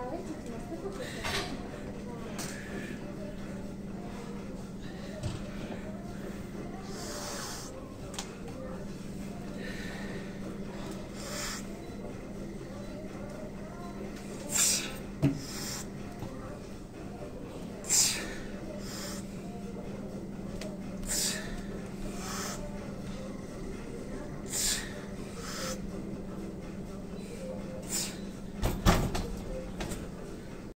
Alex.